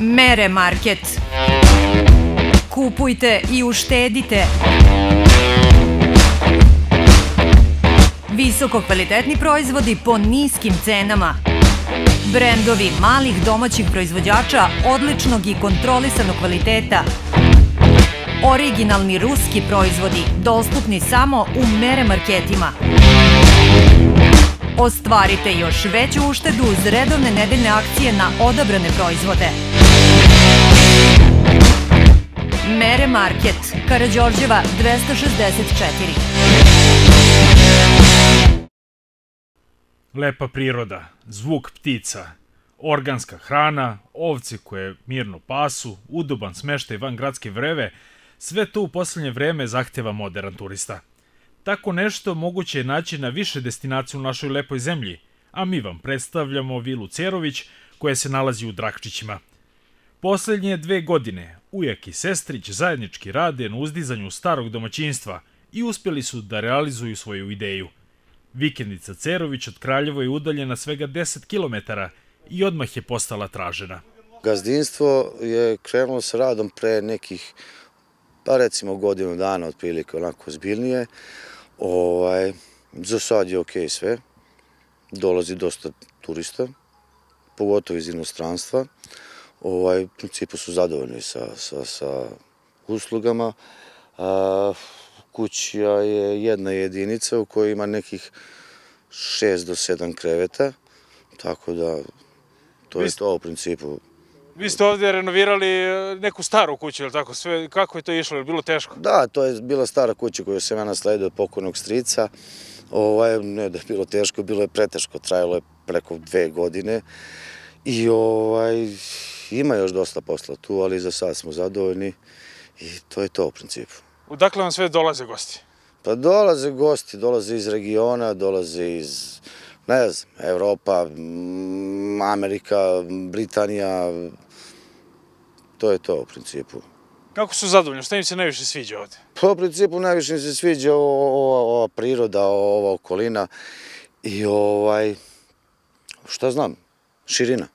Mere Market. Kupujte i uštedite. Visoko kvalitetni proizvodi po niskim cenama. Brendovi malih domaćih proizvođača odličnog i kontrolisanog kvaliteta. Originalni ruski proizvodi dostupni samo u mere marketima. Ostvarite još veću uštedu uz redovne nedeljne akcije na odabrane proizvode. Mere Market, Karadžorđeva 264. Lepa priroda, zvuk ptica, organska hrana, ovce koje mirno pasu, udoban smeštaj van gradske vreve, sve to u poslednje vreme zahteva modern turista – Tako nešto moguće je naći na više destinacija u našoj lepoj zemlji, a mi vam predstavljamo vilu Cerović koja se nalazi u Drakčićima. Poslednje dve godine ujak i sestrić zajednički rade na uzdizanju starog domaćinstva i uspeli su da realizuju svoju ideju. Vikendica Cerović od Kraljevo je udaljena svega 10 km i odmah je postala tražena. Gazdinstvo je krenulo sa radom pre nekih, pa recimo godinu dana otprilike onako zbiljnije. Ovaj, za sad je okej okay sve. Dolazi dosta turista, pogotovo iz inostranstva. Ovaj, u principu su zadovoljni sa, sa, sa uslugama. A, kuća je jedna jedinica u kojoj ima nekih 6 do 7 kreveta, tako da to je to u principu Vi ste ovde renovirali e, neku staru kuću, ili tako? Sve, kako je to išlo? Je bilo teško? Da, to je bila stara kuća koju sam ja nasledio od pokojnog strica. Ovaj, ne da je bilo teško, bilo je preteško, trajalo je preko dve godine. I ovaj, ima još dosta posla tu, ali za sad smo zadovoljni i to je to u principu. Udakle vam sve dolaze gosti? Pa dolaze gosti, dolaze iz regiona, dolaze iz, ne znam, Evropa, Amerika, Britanija, To je to u principu. Kako su zadovoljni? Šta im se najviše sviđa ovde? Pa u principu najviše im se sviđa ova, ova priroda, ova okolina i ovaj, šta znam, širina.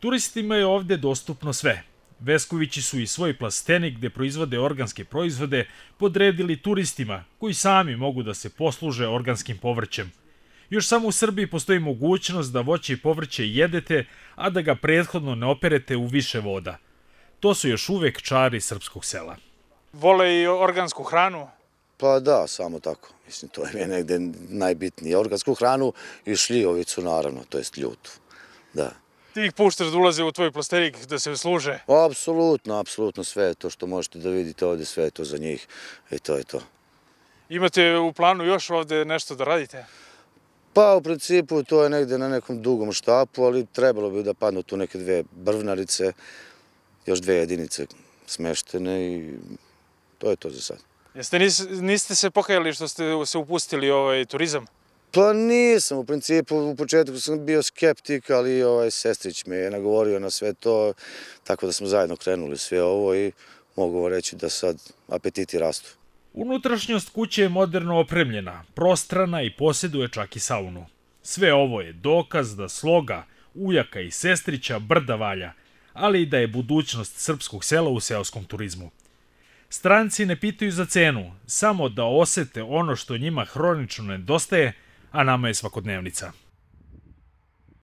Turistima je ovde dostupno sve. Veskovići su i svoj plastenik gde proizvode organske proizvode podredili turistima koji sami mogu da se posluže organskim povrćem. Još samo u Srbiji postoji mogućnost da voće i povrće jedete, a da ga prethodno ne operete u više voda – To su još uvek čari srpskog sela. Vole i organsku hranu? Pa da, samo tako. Mislim, to je negde najbitnije. Organsku hranu i šljivovicu, naravno, to jest ljutu. Da. Ti ih puštaš da ulaze u tvoj plasterik, da se služe? Apsolutno, apsolutno sve to što možete da vidite ovde, sve je to za njih i to je to. Imate u planu još ovde nešto da radite? Pa u principu to je negde na nekom dugom štapu, ali trebalo bi da padnu tu neke dve brvnarice, još dve jedinice smeštene i to je to za sad. Jeste, nis, niste se pokajali što ste se upustili ovaj turizam? Pa nisam, u principu u početku sam bio skeptik, ali ovaj sestrić me je nagovorio na sve to, tako da smo zajedno krenuli sve ovo i mogu reći da sad apetiti rastu. Unutrašnjost kuće je moderno opremljena, prostrana i posjeduje čak i saunu. Sve ovo je dokaz da sloga, ujaka i sestrića brda valja – ali i da je budućnost srpskog sela u seoskom turizmu. Stranci ne pitaju za cenu, samo da osete ono što njima hronično nedostaje, a nama je svakodnevnica.